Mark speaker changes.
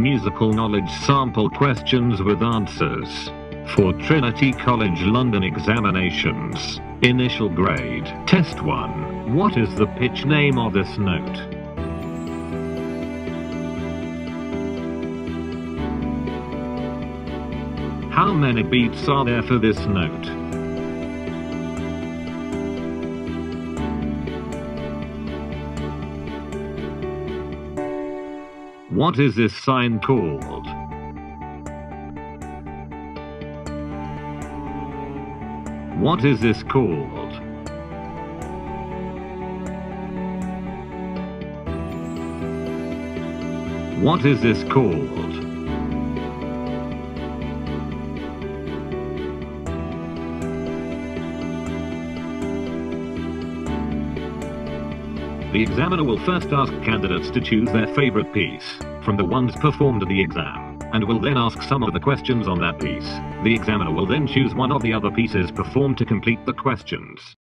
Speaker 1: musical knowledge sample questions with answers. For Trinity College London examinations. Initial grade. Test 1. What is the pitch name of this note? How many beats are there for this note? What is this sign called? What is this called? What is this called? The examiner will first ask candidates to choose their favorite piece from the ones performed at the exam, and will then ask some of the questions on that piece. The examiner will then choose one of the other pieces performed to complete the questions.